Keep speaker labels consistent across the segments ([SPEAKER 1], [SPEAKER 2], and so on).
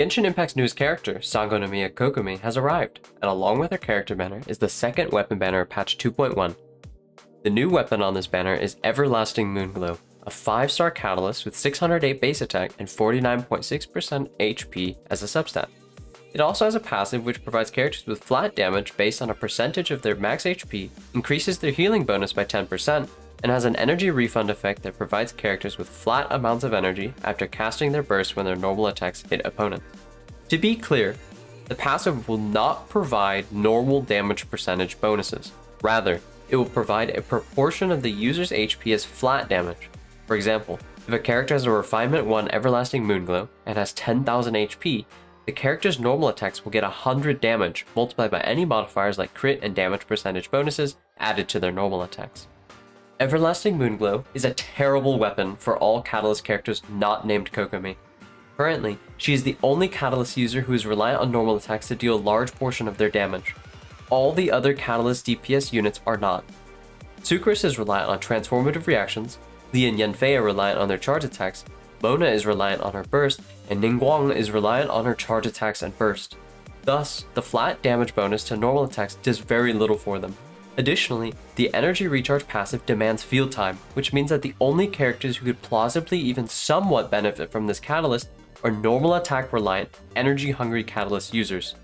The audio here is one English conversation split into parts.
[SPEAKER 1] Genshin Impact's newest character, Sangonomiya Kokomi, has arrived, and along with her character banner is the second weapon banner of patch 2.1. The new weapon on this banner is Everlasting Moonglow, a 5-star catalyst with 608 base attack and 49.6% HP as a substat. It also has a passive which provides characters with flat damage based on a percentage of their max HP, increases their healing bonus by 10%, and has an energy refund effect that provides characters with flat amounts of energy after casting their burst when their normal attacks hit opponents. To be clear, the passive will not provide normal damage percentage bonuses. Rather, it will provide a proportion of the user's HP as flat damage. For example, if a character has a Refinement 1 Everlasting Moonglow and has 10,000 HP, the character's normal attacks will get 100 damage multiplied by any modifiers like crit and damage percentage bonuses added to their normal attacks. Everlasting Moonglow is a terrible weapon for all Catalyst characters not named Kokomi. Currently, she is the only Catalyst user who is reliant on normal attacks to deal a large portion of their damage. All the other Catalyst DPS units are not. Sucrose is reliant on transformative reactions, Klee and Yanfei are reliant on their charge attacks, Mona is reliant on her burst, and Ningguang is reliant on her charge attacks and burst. Thus, the flat damage bonus to normal attacks does very little for them. Additionally, the energy recharge passive demands field time, which means that the only characters who could plausibly even somewhat benefit from this catalyst are normal attack reliant, energy hungry catalyst users.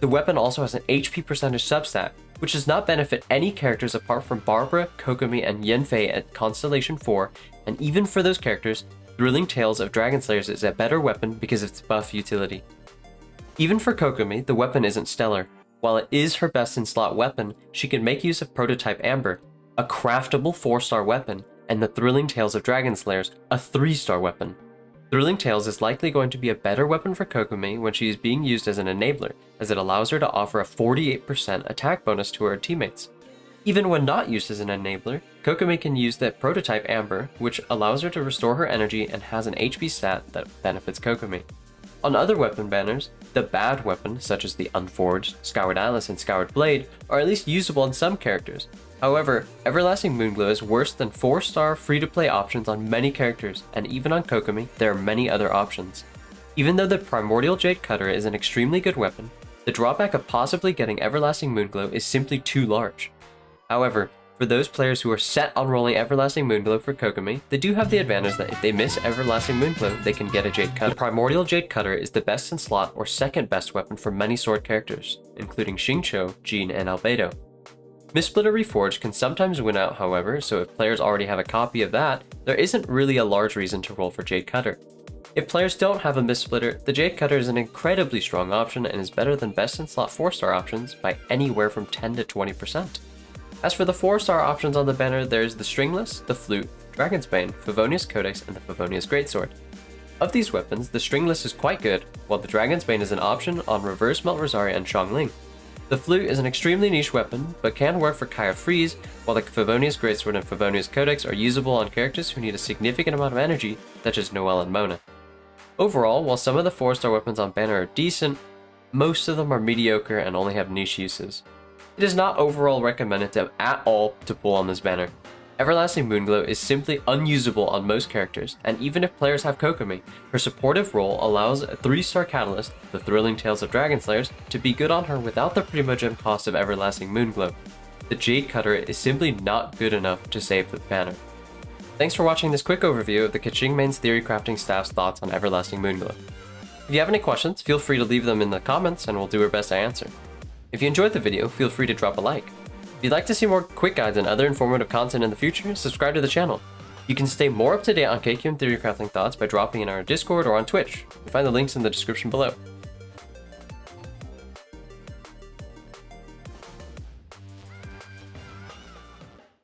[SPEAKER 1] The weapon also has an HP percentage substat, which does not benefit any characters apart from Barbara, Kokomi, and Yanfei at Constellation 4, and even for those characters, Thrilling Tales of Dragon Slayers is a better weapon because of its buff utility. Even for Kokomi, the weapon isn't stellar, while it is her best in slot weapon, she can make use of Prototype Amber, a craftable 4-star weapon, and the Thrilling Tales of Dragon Slayers, a 3-star weapon. Thrilling Tales is likely going to be a better weapon for Kokomi when she is being used as an enabler, as it allows her to offer a 48% attack bonus to her teammates. Even when not used as an enabler, Kokomi can use the prototype Amber, which allows her to restore her energy and has an HP stat that benefits Kokomi. On other weapon banners, the bad weapon, such as the Unforged, Skyward Atlas, and Skyward Blade, are at least usable on some characters. However, Everlasting Moonglow is worse than 4-star free-to-play options on many characters, and even on Kokomi, there are many other options. Even though the Primordial Jade Cutter is an extremely good weapon, the drawback of possibly getting Everlasting Moonglow is simply too large. However, for those players who are set on rolling Everlasting Moonglow for Kokomi, they do have the advantage that if they miss Everlasting Moonglow, they can get a Jade Cutter. The Primordial Jade Cutter is the best in slot or second best weapon for many sword characters, including Xingqiu, Jean, and Albedo. Mistsplitter Reforged can sometimes win out, however, so if players already have a copy of that, there isn't really a large reason to roll for Jade Cutter. If players don't have a Mistsplitter, the Jade Cutter is an incredibly strong option and is better than best in slot 4 star options by anywhere from 10 to 20%. As for the 4-star options on the banner, there's the Stringless, the Flute, Dragon's Bane, Favonius Codex, and the Favonius Greatsword. Of these weapons, the Stringless is quite good, while the Dragon's Bane is an option on Reverse Melt Rosaria and Xiangling. The Flute is an extremely niche weapon, but can work for Kaeya Freeze, while the Favonius Greatsword and Favonius Codex are usable on characters who need a significant amount of energy, such as Noelle and Mona. Overall, while some of the 4-star weapons on banner are decent, most of them are mediocre and only have niche uses. It is not overall recommended to at all to pull on this banner. Everlasting Moonglow is simply unusable on most characters, and even if players have Kokomi, her supportive role allows a 3-star Catalyst, the Thrilling Tales of Dragon Slayers, to be good on her without the Primogem cost of Everlasting Moonglow. The Jade Cutter is simply not good enough to save the banner. Thanks for watching this quick overview of the Keqing Main's Theory Crafting staff's thoughts on Everlasting Moonglow. If you have any questions, feel free to leave them in the comments and we'll do our best to answer. If you enjoyed the video, feel free to drop a like. If you'd like to see more quick guides and other informative content in the future, subscribe to the channel. You can stay more up to date on KQM Theory Crafting Thoughts by dropping in our Discord or on Twitch. You'll find the links in the description below.